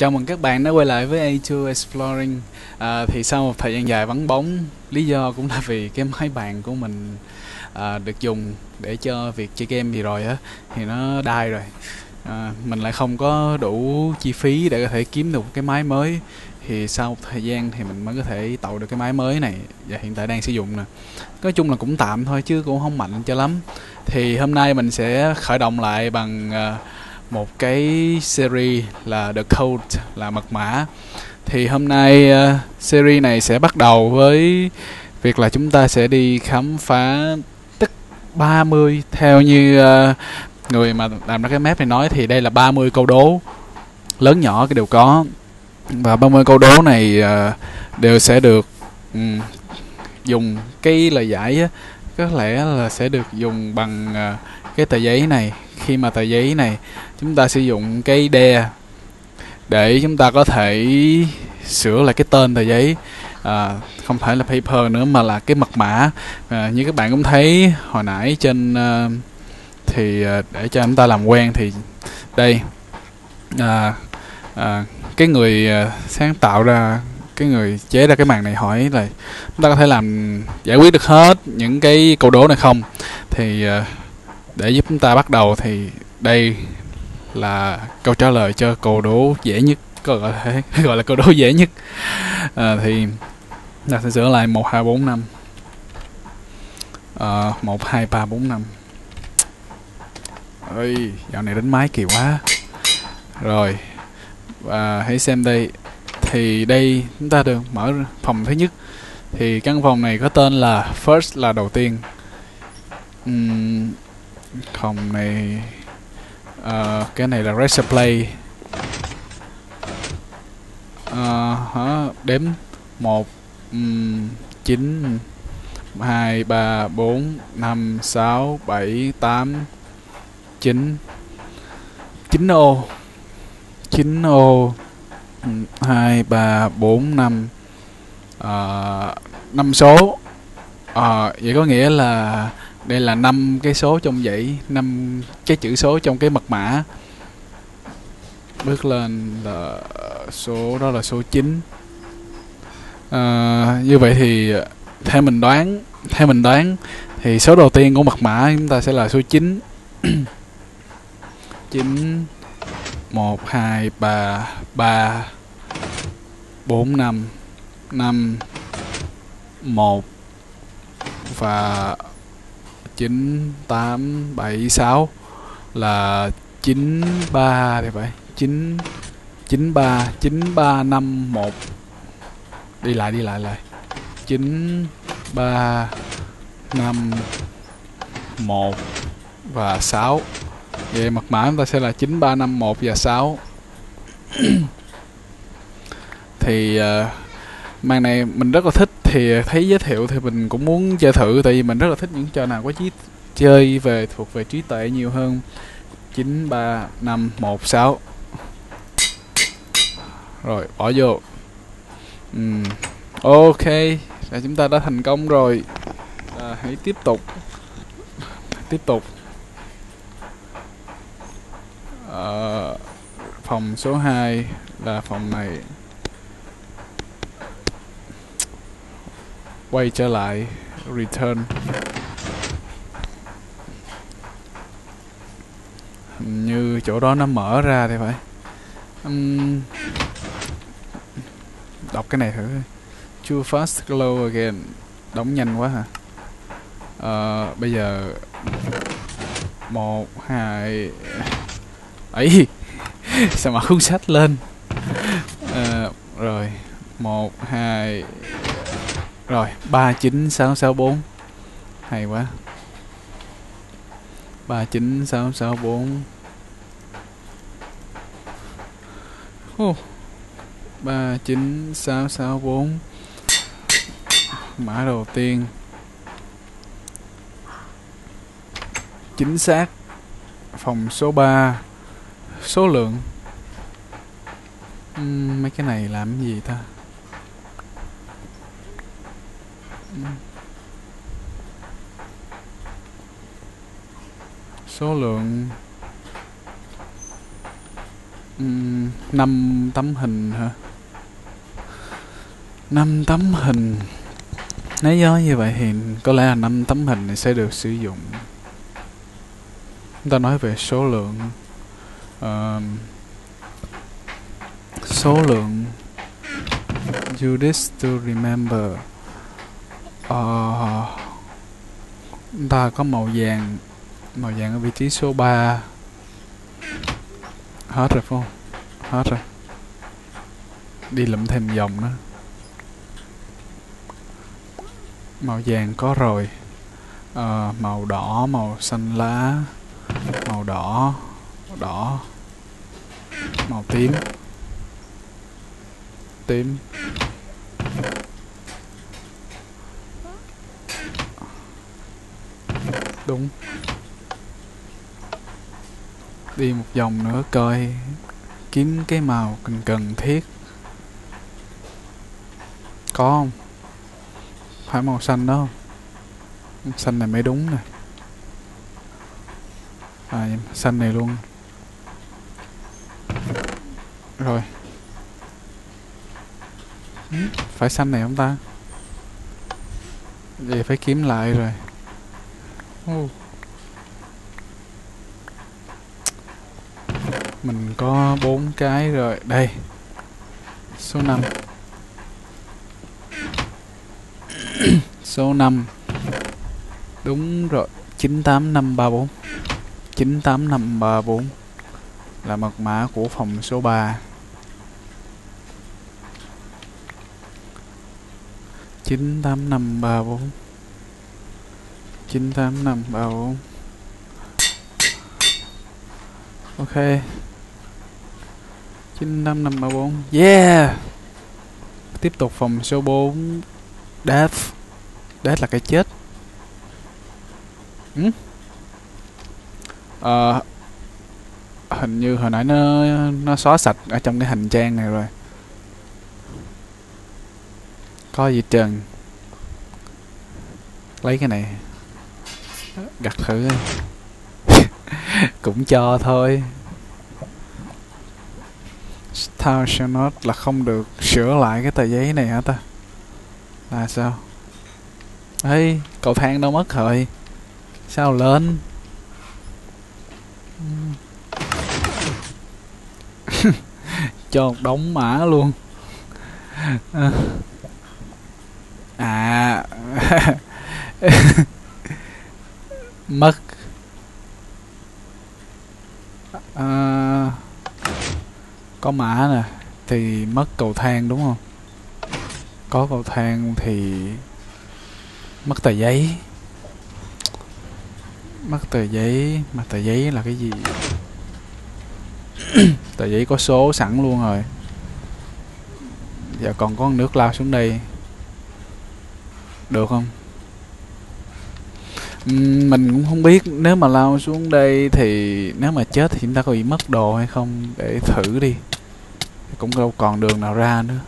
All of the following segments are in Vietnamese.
chào mừng các bạn đã quay lại với A2 Exploring. À, Thì sau một thời gian dài vắng bóng Lý do cũng là vì cái máy bàn của mình à, được dùng để cho việc chơi game gì rồi á Thì nó đai rồi. À, Mình lại không có đủ chi phí để có thể kiếm được cái máy mới. Thì sau một thời gian thì mình mới có thể tạo được cái máy mới này Và hiện tại đang sử dụng nè. Nói chung là cũng tạm thôi chứ cũng không mạnh cho lắm. Thì hôm nay mình sẽ khởi động lại bằng... À, một cái series là The Code là mật mã. Thì hôm nay uh, series này sẽ bắt đầu với việc là chúng ta sẽ đi khám phá tức 30 theo như uh, người mà làm ra cái map này nói thì đây là 30 câu đố lớn nhỏ cái đều có. Và 30 câu đố này uh, đều sẽ được um, dùng cái lời giải á, có lẽ là sẽ được dùng bằng uh, cái tờ giấy này khi mà tờ giấy này chúng ta sử dụng cái đe để chúng ta có thể sửa lại cái tên tờ giấy. À, không phải là paper nữa mà là cái mật mã. À, như các bạn cũng thấy hồi nãy trên uh, thì uh, để cho chúng ta làm quen thì đây. À, à, cái người uh, sáng tạo ra cái người chế ra cái màn này hỏi là chúng ta có thể làm giải quyết được hết những cái câu đố này không? Thì uh, để giúp chúng ta bắt đầu thì đây là câu trả lời cho câu đố dễ nhất có gọi là, gọi là câu đố dễ nhất. À, thì ta sẽ sửa lại một hai bốn năm. À, một hai ba bốn năm. Ơi dạo này đánh máy kỳ quá. Rồi và hãy xem đây. Thì đây chúng ta được mở phòng thứ nhất. Thì căn phòng này có tên là first là đầu tiên. Uhm, không này uh, ờ, cái này là reset Play. Uh, hả, đếm một chín hai ba bốn năm sáu bảy tám chín. Chín ô. Chín ô. Hai ba bốn năm. Ờ, năm số. À, vậy có nghĩa là đây là năm cái số trong dãy năm cái chữ số trong cái mật mã. Bước lên là số đó là số 9 à, như vậy thì theo mình đoán theo mình đoán thì số đầu tiên của mật mã chúng ta sẽ là số 9 9 1 2 3 3 4 5 5 1 và 9 8 7 6 là 93 thì phải. 9 93 9351 đi lại đi lại lại. 9 3 5 1 và 6 vậy mật mã chúng ta sẽ là 9351 và 6 thì ờ, uh, màn này mình rất là thích thì thấy giới thiệu thì mình cũng muốn chơi thử tại vì mình rất là thích những trò nào có trí chơi về thuộc về trí tuệ nhiều hơn. Chín ba năm một sáu. Rồi bỏ vô. Uhm. ok. Là chúng ta đã thành công rồi. À, hãy tiếp tục. Tiếp tục. À, phòng số 2 là phòng này. Quay trở lại return. Như chỗ đó nó mở ra thì phải. Um, đọc cái này thử. Too fast glow again. Đóng nhanh quá hả? Uh, bây giờ một hai ấy sao mà không sách lên? Uh, rồi một hai rồi, 39664. Hay quá. 39664. Oh. 39664. Mã đầu tiên. Chính xác. Phòng số 3. Số lượng. Uhm, mấy cái này làm gì ta? Số lượng năm tấm hình hả? Năm tấm hình. Nếu do như vậy thì có lẽ là năm tấm hình này sẽ được sử dụng. Chúng ta nói về số lượng. Uh, số lượng. You this to remember. Ờ, chúng ta có màu vàng màu vàng ở vị trí số 3 hết rồi phải không? Hết rồi. Đi lụm thêm vòng nữa. Màu vàng có rồi. À, màu đỏ màu xanh lá màu đỏ đỏ màu tím. Tím. Đúng. Đi một vòng nữa coi, kiếm cái màu cần cần thiết. Có không? Phải màu xanh đó không? Màu xanh này mới đúng nè. À xanh này luôn. Rồi. Phải xanh này không ta? Vậy phải kiếm lại rồi. Ô. mình có bốn cái rồi. Đây. Số 5 số 5 đúng rồi. 98534 98534 là mật mã của phòng số 3 98534 98534 Ok. 95534 Yeah! Tiếp tục phòng số 4 Death. Death là cái chết. Ừ? Ờ Hình như hồi nãy nó nó xóa sạch ở trong cái hành trang này rồi. Có gì trần Lấy cái này. Gặt thử. Cũng cho thôi. Thao shall not là không được sửa lại cái tờ giấy này hả ta? Là sao? Ê, cầu thang đâu mất rồi? Sao lên? Cho một đống mã luôn. À. mất. À, có mã nè thì mất cầu thang đúng không? Có cầu thang thì mất tờ giấy. Mất tờ giấy mà tờ giấy là cái gì? Tờ giấy có số sẵn luôn rồi. Giờ còn có nước lao xuống đây. Được không? Ừm, mình cũng không biết nếu mà lao xuống đây thì nếu mà chết thì chúng ta có bị mất đồ hay không? Để thử đi. Cũng đâu còn đường nào ra nữa.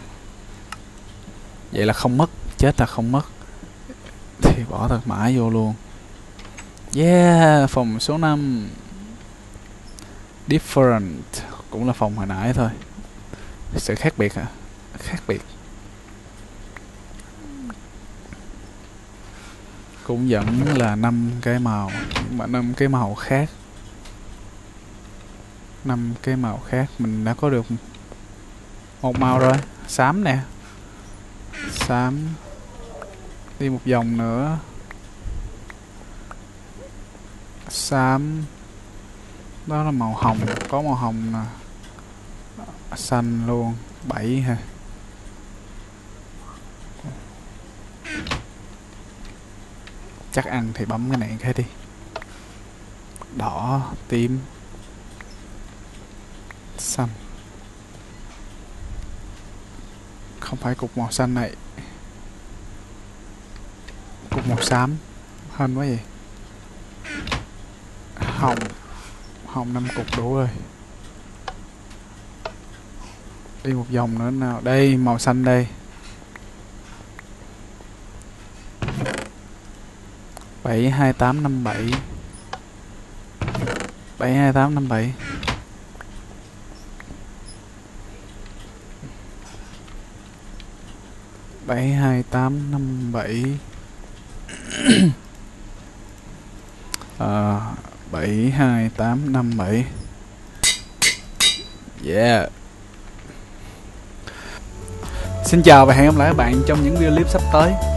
Vậy là không mất chết là không mất. Thì bỏ thật mã vô luôn. Yeah phòng số 5 different. Cũng là phòng hồi nãy thôi. Sự khác biệt hả? Khác biệt. Cũng vẫn là năm cái màu nhưng mà năm cái màu khác. Năm cái màu khác, mình đã có được một màu rồi. Xám nè. Xám. Đi một vòng nữa. Xám. Đó là màu hồng, có màu hồng nè. Xanh luôn. Bảy ha chắc ăn thì bấm cái này cái đi. Đỏ, tím. Xanh. Không phải cục màu xanh này. Cục màu xám. Hơn quá vậy. Hồng. Hồng năm cục đủ rồi. Đi một vòng nữa nào. Đây, màu xanh đây. bảy hai tám năm bảy. bảy hai tám năm bảy. bảy hai tám năm bảy. Ờ, bảy hai tám năm bảy. Yeah. Xin chào và hẹn gặp lại các bạn trong những video clip sắp tới.